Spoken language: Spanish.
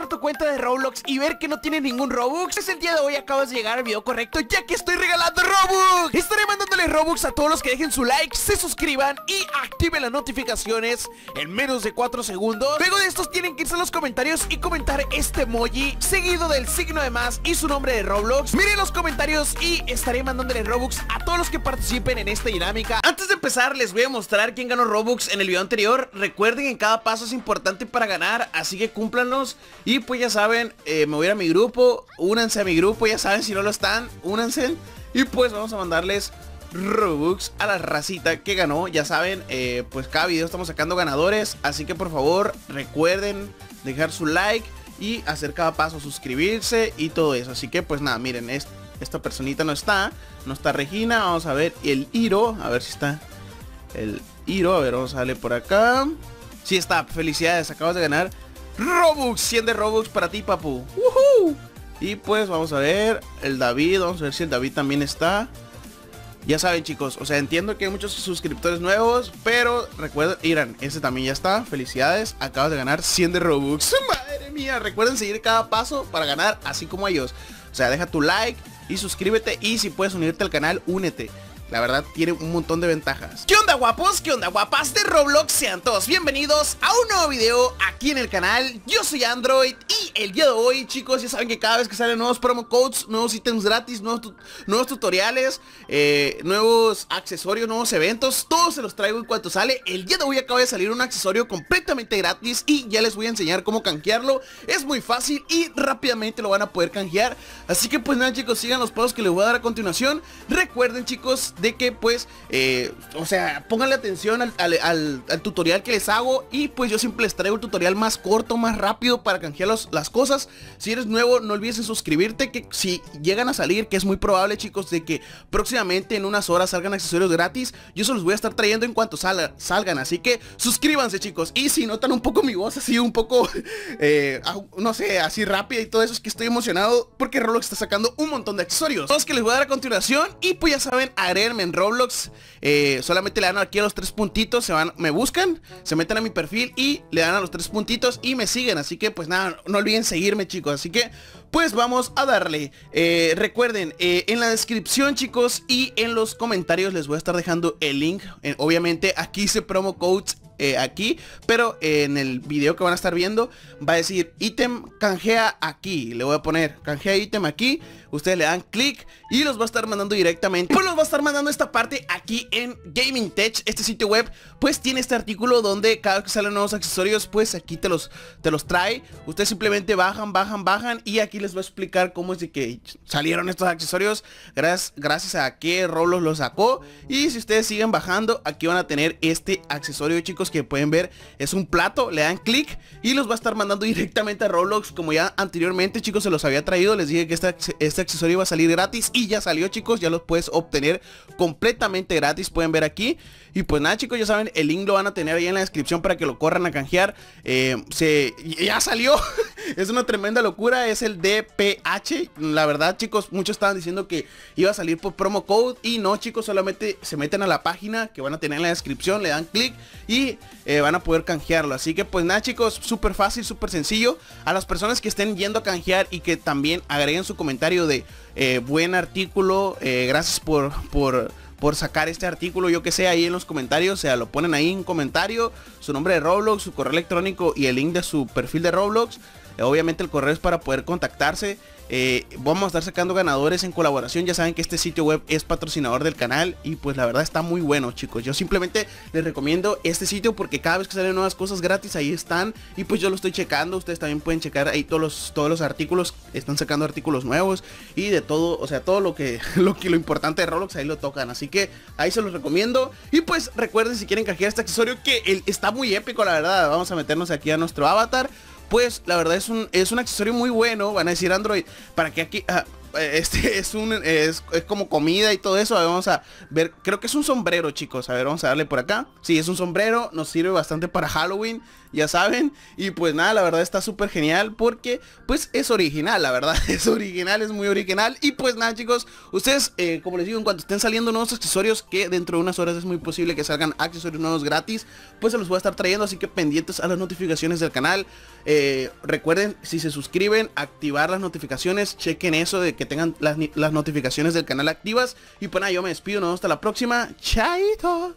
tu cuenta de Roblox y ver que no tiene ningún Robux, pues el día de hoy acabas de llegar al video correcto ya que estoy regalando Robux. Estaré mandándole Robux a todos los que dejen su like, se suscriban y activen las notificaciones en menos de 4 segundos. Luego de estos tienen que irse a los comentarios y comentar este emoji seguido del signo de más y su nombre de Roblox. Miren los comentarios y estaré mandándole Robux a todos los que participen en esta dinámica. Antes de empezar les voy a mostrar quién ganó Robux en el video anterior. Recuerden que cada paso es importante para ganar, así que cúmplanlos. Y pues ya saben, eh, me voy a ir a mi grupo, únanse a mi grupo, ya saben, si no lo están, únanse. Y pues vamos a mandarles Robux a la racita que ganó. Ya saben, eh, pues cada video estamos sacando ganadores. Así que por favor recuerden dejar su like y hacer cada paso, suscribirse y todo eso. Así que pues nada, miren, esta personita no está. No está Regina. Vamos a ver el Iro. A ver si está el Iro. A ver, vamos a darle por acá. Sí está, felicidades, acabas de ganar Robux, 100 de Robux para ti, papu. Y pues vamos a ver el David, vamos a ver si el David también está. Ya saben chicos, o sea, entiendo que hay muchos suscriptores nuevos, pero recuerden, Irán, ese también ya está. Felicidades, acabas de ganar 100 de Robux. Madre mía, recuerden seguir cada paso para ganar así como ellos. O sea, deja tu like y suscríbete y si puedes unirte al canal, únete. La verdad tiene un montón de ventajas ¿Qué onda guapos? ¿Qué onda guapas de Roblox? Sean todos bienvenidos a un nuevo video aquí en el canal Yo soy Android y el día de hoy chicos ya saben que cada vez que salen nuevos promo codes Nuevos ítems gratis, nuevos, nuevos tutoriales eh, Nuevos accesorios, nuevos eventos Todos se los traigo en cuanto sale. El día de hoy acaba de salir un accesorio completamente gratis Y ya les voy a enseñar cómo canjearlo. Es muy fácil y rápidamente lo van a poder canjear. Así que pues nada chicos, sigan los pasos que les voy a dar a continuación. Recuerden chicos de que pues, eh, o sea, pónganle atención al, tutorial que les hago y pues yo siempre les traigo el tutorial más corto, más rápido para canjear las cosas. Si eres nuevo, no olvides suscribirte, que si llegan a salir, que es muy probable chicos, de que próximamente en unas horas salgan accesorios gratis, yo se los voy a estar trayendo en cuanto salgan, así que suscríbanse chicos. Y si notan un poco mi voz así, un poco, eh, no sé, así rápida y todo eso, es que estoy emocionado porque Roblox está sacando un montón de accesorios. Los que les voy a dar a continuación y pues ya saben, haré en Roblox eh, Solamente le dan aquí a los tres puntitos Se van, me buscan, se meten a mi perfil Y le dan a los tres puntitos y me siguen Así que pues nada, no olviden seguirme chicos. Así que pues vamos a darle. Eh, Recuerden, eh, en la descripción chicos Y en los comentarios les voy a estar dejando el link. Obviamente aquí hice promo codes aquí Pero en el video que van a estar viendo Va a decir ítem canjea aquí Le voy a poner canjea ítem aquí Ustedes le dan clic y los va a estar mandando directamente Pues los va a estar mandando esta parte aquí en Gaming Tech Este sitio web pues tiene este artículo donde cada vez que salen nuevos accesorios Pues aquí te los, te los trae Ustedes simplemente bajan, bajan, bajan Y aquí les voy a explicar cómo es de que salieron estos accesorios Gracias, gracias a que Roblox los sacó Y si ustedes siguen bajando Aquí van a tener este accesorio chicos que pueden ver Es un plato, le dan clic Y los va a estar mandando directamente a Roblox Como ya anteriormente chicos se los había traído Les dije que este, este accesorio va a salir gratis y ya salió chicos, ya los puedes obtener completamente gratis, pueden ver aquí. Y pues nada chicos, ya saben, el link lo van a tener ahí en la descripción para que lo corran a canjear. Eh, se, ya salió, es una tremenda locura, es el DPH. La verdad chicos, muchos estaban diciendo que iba a salir por promo code y no chicos, solamente se meten a la página que van a tener en la descripción, le dan clic y eh, van a poder canjearlo. Así que pues nada chicos, súper fácil, súper sencillo. A las personas que estén yendo a canjear y que también agreguen su comentario de eh, buen artículo, eh, gracias por, por, por sacar este artículo, yo que sé, ahí en los comentarios, o sea, lo ponen ahí en comentario, su nombre de Roblox, su correo electrónico y el link de su perfil de Roblox. Eh, obviamente el correo es para poder contactarse eh, vamos a estar sacando ganadores en colaboración. Ya saben que este sitio web es patrocinador del canal y pues la verdad está muy bueno chicos. Yo simplemente les recomiendo este sitio porque cada vez que salen nuevas cosas gratis ahí están y pues yo lo estoy checando. Ustedes también pueden checar ahí todos los, todos los artículos. Están sacando artículos nuevos y de todo, o sea, todo lo que, lo que lo importante de Roblox ahí lo tocan. Así que ahí se los recomiendo. Y pues recuerden si quieren canjear este accesorio que está muy épico la verdad. Vamos a meternos aquí a nuestro avatar pues la verdad es un, es un accesorio muy bueno, van a decir Android, para que aquí... Ah, este es un es, como comida y todo eso. vamos a ver, creo que es un sombrero, chicos. A ver, vamos a darle por acá. Sí, es un sombrero, nos sirve bastante para Halloween, ya saben. Y pues nada, la verdad está súper genial porque pues es original, la verdad. Es original, es muy original. Y pues nada, chicos, ustedes, eh, como les digo, en cuanto estén saliendo nuevos accesorios, que dentro de unas horas es muy posible que salgan accesorios nuevos gratis, pues se los voy a estar trayendo. Así que pendientes a las notificaciones del canal. Eh, recuerden, si se suscriben, activar las notificaciones, chequen eso de que tengan las, notificaciones del canal activas. Y pues nada, yo me despido, nos vemos hasta la próxima. Chaito.